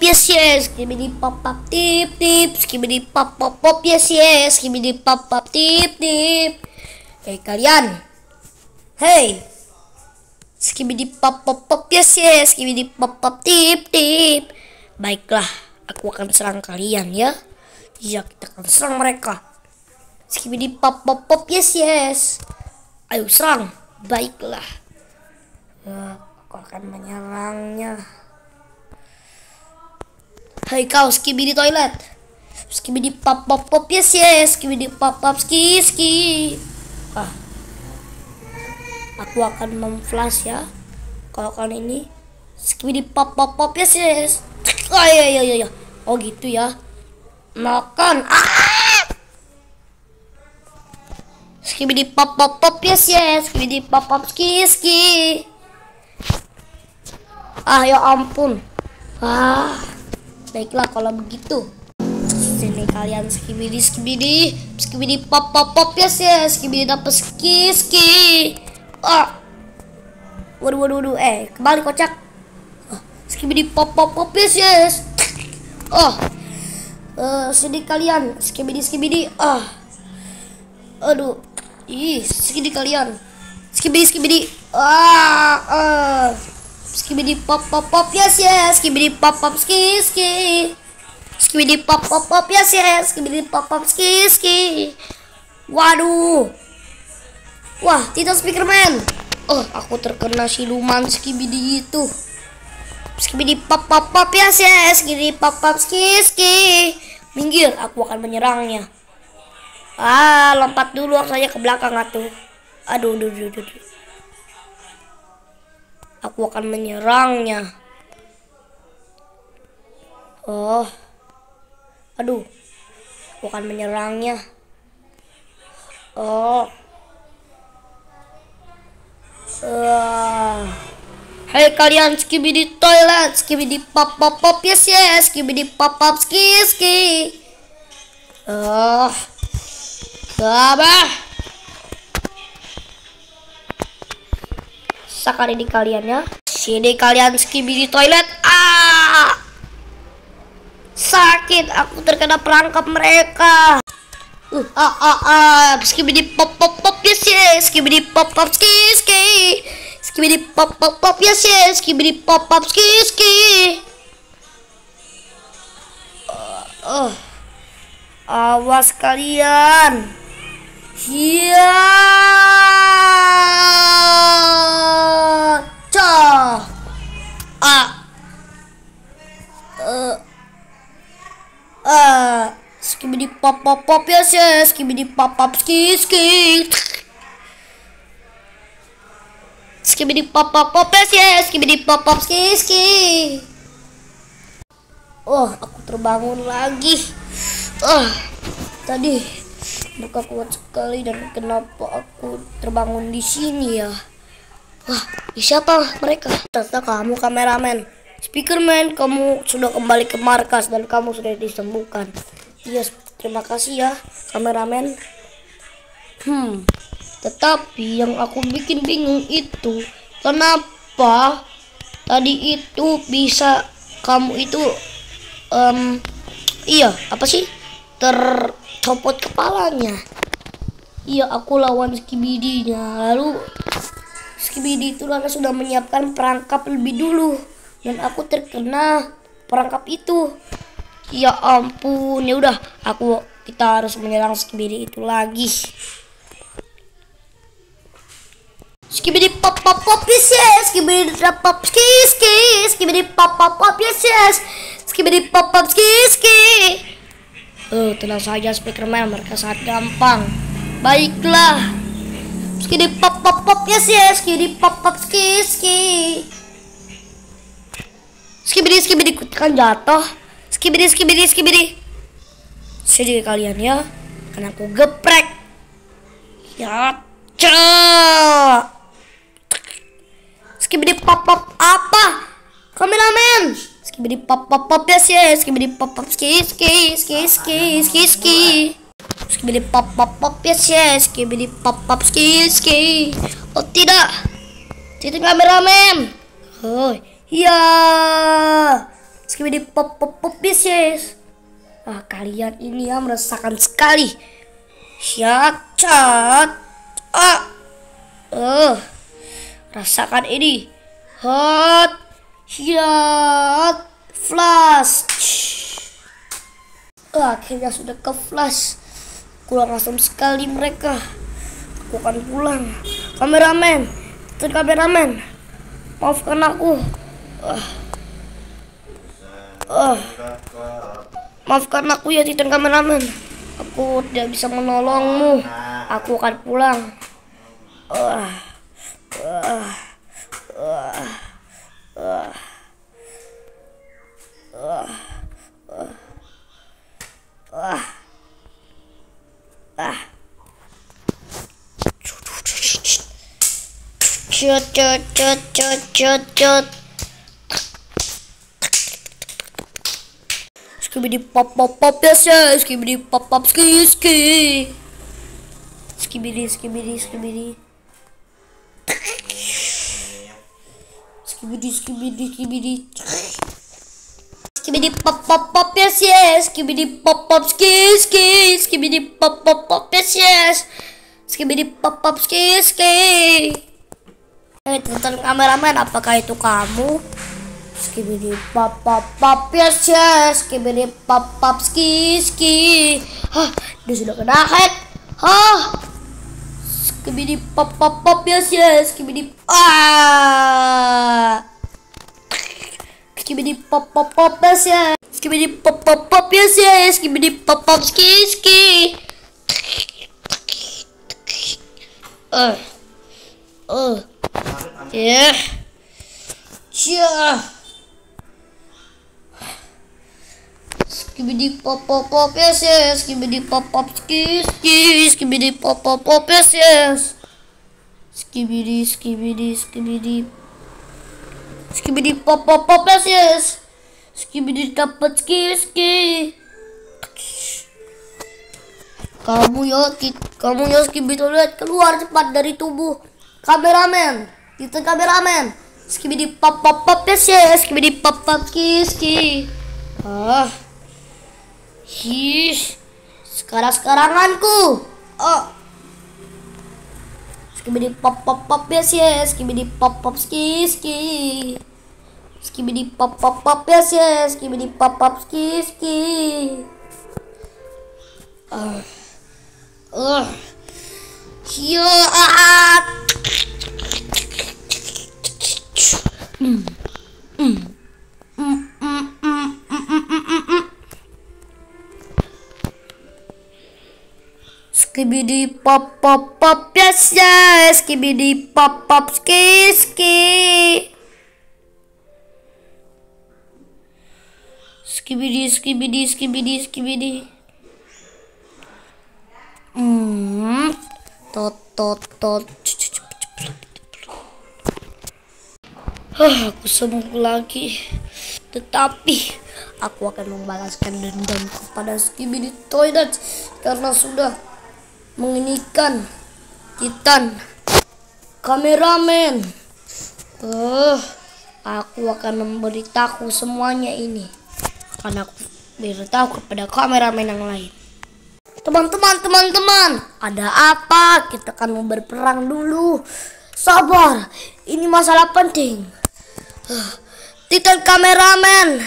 yes yes. Skibidi pop pop tip tip. Skibidi pop pop pop. Yes yes. Skibidi pop pop tip tip. Hei kalian. Hei skibidi pop pop pop. Yes yes. Skibidi pop pop tip tip. Baiklah aku akan serang kalian ya. Iya kita akan serang mereka. Skibidi pop pop pop. Yes yes. Ayo serang. Baiklah. Ya, aku akan menyerangnya Hai kau skibidi toilet. Skibidi pop pop pop yes yes. Skibidi pop pop ski ski. Ah. Aku akan memflash ya. Kalau kalian ini skibidi pop pop pop yes yes. Oh iya iya. iya. Oh gitu ya. Makan. Ah. Skibidi pop pop pop yes yes. Skibidi pop pop ski ski. Ah ya ampun. Ah. Baiklah kalau begitu. Sini kalian skibidi skibidi skibidi pop pop pop yes yes skibidi dapat ski ski. Ah. Waduh waduh waduh eh kembali kocak. Oh, skibidi pop pop pop yes yes. Oh. Uh, sini kalian skibidi skibidi ah. Aduh. Ih, skibidi kalian. Skibidi skibidi. Ah. ah. Skibidi pop pop pop yes yes. Skibidi pop pop ski ski. Skibidi pop pop pop yes yes. Skibidi pop pop ski ski. Waduh. Wah tidak speakerman oh aku terkena siluman skibidi itu. Skibidi pop pop pop yes yes. Skibidi pop pop ski ski. Minggir aku akan menyerangnya. Ah lompat dulu saya ke belakang atuh. Aduh aduh aduh, aduh. Aku akan menyerangnya. Oh. Aduh. Aku akan menyerangnya. Oh. Uh. Hai kalian skibidi toilet, skibidi pop pop pop yes yes, skibidi pop pop ski ski. Oh. Gabah. Sekali di kalian ya sini kalian skibidi toilet. Ah! Sakit aku terkena perangkap mereka. Uh ah ah ah. Skibidi pop pop pop yes yes. Skibidi pop pop ski ski. Skibidi pop pop pop yes yes. Skibidi pop pop ski ski. Uh, uh. awas kalian Iya. Cah. Ah. Uh. Uh. Skibidi pop pop pop ya sih. Skibidi pop pop ski ski. Skibidi pop pop pop ya sih. Skibidi pop pop ski ski. Oh, aku terbangun lagi. Uh, tadi Buka kuat sekali dan kenapa aku terbangun di sini ya? Wah, siapa mereka? Ternyata kamu kameramen. Speakerman, kamu sudah kembali ke markas dan kamu sudah disembuhkan. Iya, yes, terima kasih ya, kameramen. Hmm, tetapi yang aku bikin bingung itu, kenapa tadi itu bisa kamu itu, um, iya, apa sih? Ter copot kepalanya. Iya aku lawan Skibidi-nya. Lalu Skibidi itu karena sudah menyiapkan perangkap lebih dulu. Dan aku terkena perangkap itu. Ya ampun ya udah. Aku kita harus menyerang Skibidi itu lagi. Skibidi pop pop pop yes yes. Skibidi pop ski ski Skibidi pop pop pop yes yes. Skibidi pop pop ski ski Oh, tenang saja Speakerman, mereka sangat gampang. Baiklah. Skidi pop pop pop yes yes, skidi pop pop ski ski. Skibidi skibidi kan jatuh. Skibidi skibidi skibidi. Sedih kalian ya, karena aku geprek. Ya, cek. Skibidi pop pop apa? Kameramen skibidi pop pop pop yes yes skibidi pop pop ski ski ski ski ski ski. Skibidi pop pop pop yes yes skibidi pop pop ski ski. Oh tidak. Tidak kameramen. Oh iya. Skibidi pop pop pop yes yes ah kalian ini ya meresahkan sekali. Siap cat. Ah. Uh, rasakan ini. Hot. Siap flash akhirnya sudah ke flash kurang asam sekali mereka aku akan pulang kameramen itu kameramen maafkan aku uh. Uh. maafkan aku ya titan kameramen aku tidak bisa menolongmu aku akan pulang uh. Uh. Uh. Uh. Uh. Uh. Uh. Ah. Cut, cut, cut, cut, cut, cut. Skibidi pop pop pop yes yes. Skibidi pop pop ski ski. Skibidi skibidi skibidi. Skibidi skibidi skibidi. Skibidi pop pop pop yes yes. Skibidi pop pop ski ski. Skibidi pop pop pop yes yes. Skibidi pop pop ski ski. Eh tentang kameramen apakah itu kamu? Skibidi pop pop pop yes yes. Skibidi pop pop ski ski. Hah dia sudah kena hack. Hah. Skibidi pop pop pop yes yes. Skibidi ah. Pop pop pop yes yes. Skibidi pop pop pop yes yes. Skibidi pop pop ski ski. Uh. Uh. Yeah. Yeah. Skibidi pop pop pop yes yes. Skibidi pop pop ski ski. Skibidi pop pop pop yes yes. Skibidi skibidi skibidi. Skibidi pop pop pop yes yes. Skibidi dapat ski ski. Kamu ya, kamu ya skibidi lihat keluar cepat dari tubuh kameramen. Itu kameramen. Skibidi pop pop pop yes yes. Skibidi pop pop ski ski. Ah. Hish. Sekarang sekaranganku. Oh. Skibidi pop pop pop yes yes. Skibidi pop pop ski ski. Skibidi pop pop pop yes yes. Skibidi pop pop ski ski. Uh. Uh. Ya. ah. Skibidi pop pop pop yes yes. Skibidi pop pop ski ski. Skibidi skibidi skibidi skibidi. Hmm. Tot tot tot. Aku sembuh lagi. Tetapi aku akan membalaskan dendam kepada Skibidi Toilet karena sudah menginikan Titan kameramen. Eh, aku akan memberitahu semuanya ini. Akan aku beritahu kepada kameramen yang lain. Teman-teman, teman-teman, ada apa? Kita akan berperang dulu. Sabar, ini masalah penting. Uh, Titan kameramen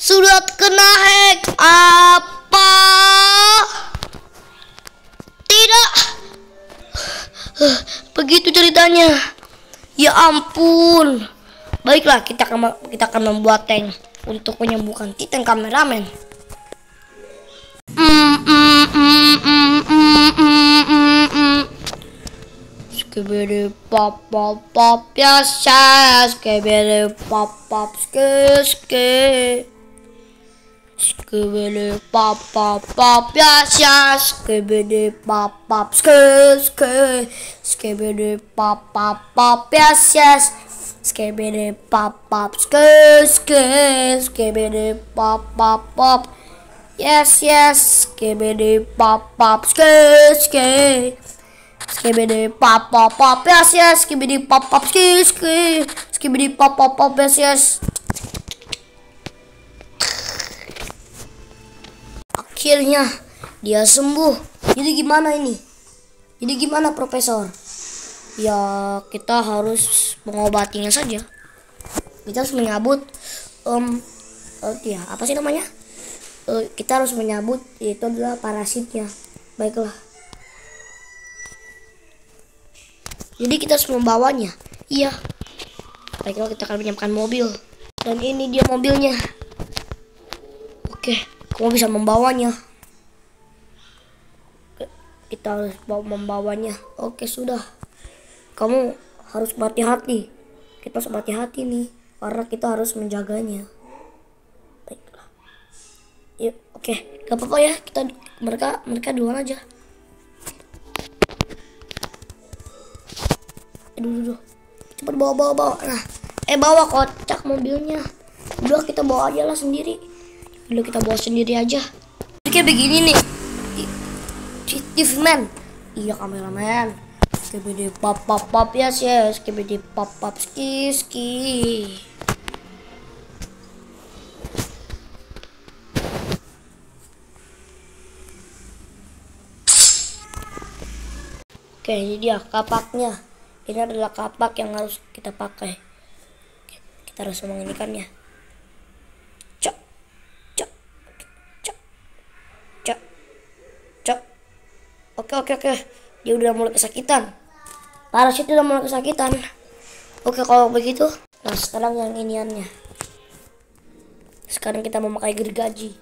sudah kena hack. Apa? Tidak. Uh, begitu ceritanya. Ya ampun. Baiklah, kita akan kita akan membuat tank untuk menyembuhkan Titan kameramen. Skibidi pop pop pop yes yes. Skibidi pop pop ski ski. Skibidi pop pop pop yes yes. Skibidi pop pop ski ski. Skibidi pop pop pop yes yes skibidi pop pop skis skis skibidi pop pop pop. Yes yes skibidi pop pop skis skis skibidi pop pop pop yes yes skibidi pop pop skis skis skibidi pop pop pop yes yes. Akhirnya dia sembuh. Jadi gimana ini? Jadi gimana profesor? Ya kita harus mengobatinya saja. Kita harus menyabut um, uh, ya apa sih namanya? Uh, kita harus menyabut itu adalah parasitnya. Baiklah. Jadi kita harus membawanya. Iya. Baiklah kita akan menyiapkan mobil. Dan ini dia mobilnya. Oke, kamu bisa membawanya. Kita harus membawanya. Oke, sudah. Kamu harus berhati-hati. Kita harus berhati-hati nih, karena kita harus menjaganya. Baiklah. Yuk, oke. Gak apa-apa ya, kita mereka mereka duluan aja. Aduh, aduh. Cepat bawa, bawa, bawa. Nah, eh bawa kocak mobilnya. Udah kita bawa aja lah sendiri. Udah kita bawa sendiri aja. Kayak begini nih. TV man. Iya kameraman. Skibidi pop pop pop ya sih. Skibidi pop pop ski ski. Oke, ini dia kapaknya. Ini adalah kapak yang harus kita pakai. Kita harus menginikannya. Oke oke oke. Dia udah mulai kesakitan. Parasit udah mulai kesakitan. Oke kalau begitu. Nah sekarang yang iniannya. Sekarang kita memakai gergaji.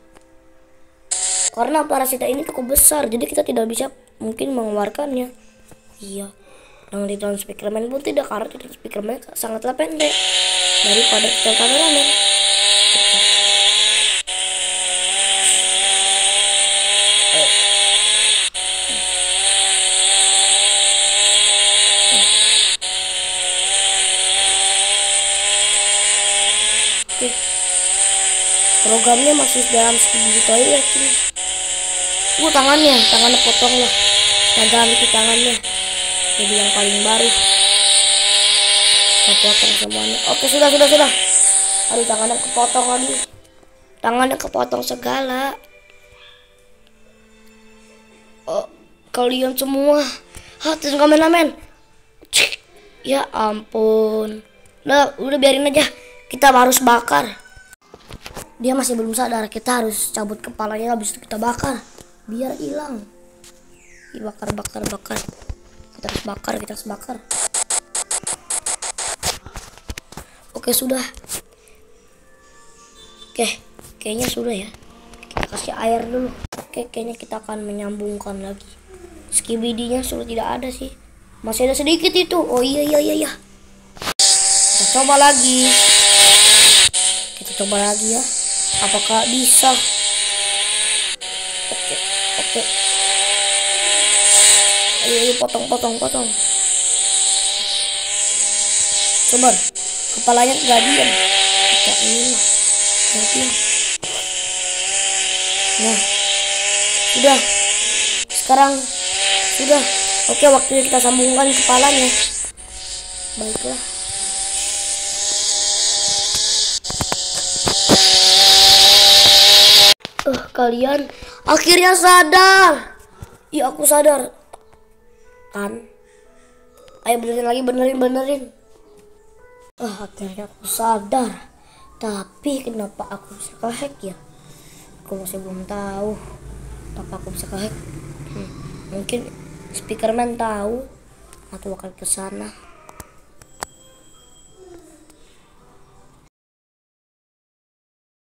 Karena parasita ini cukup besar, jadi kita tidak bisa mungkin mengeluarkannya. Iya. Yang di dalam speakerman pun tidak karena di speakerman sangatlah pendek daripada kameramen. Programnya masih dalam segi toilet ini. Uh tangannya tangannya potong lah. Kita ganti tangannya. Jadi yang paling baru. Kita potong semuanya. Oke sudah sudah sudah. Aduh tangannya kepotong lagi. Tangannya kepotong segala. Oh kalian semua. Hati kameramen ya ampun. Nah udah biarin aja. Kita harus bakar dia masih belum sadar kita harus cabut kepalanya habis itu kita bakar. Biar hilang. Dibakar bakar bakar kita harus bakar kita harus bakar. Oke sudah. Oke kayaknya sudah ya. Kita kasih air dulu. Oke kayaknya kita akan menyambungkan lagi. Skibidinya sudah tidak ada sih. Masih ada sedikit itu. Oh iya iya iya, iya. kita coba lagi. Kita coba lagi ya apakah bisa? Oke oke. Ayo, ayo potong potong potong. Coba kepalanya nggak diam. Kita ini lah nah sudah. Sekarang sudah. Oke waktunya kita sambungkan kepalanya. Baiklah uh, kalian akhirnya sadar. Iya aku sadar. Kan ayo benerin lagi benerin benerin. Uh, akhirnya aku sadar. Tapi kenapa aku bisa kehack ya? Aku masih belum tahu kenapa aku bisa kehack? Hmm, mungkin speakerman tahu atau akan ke sana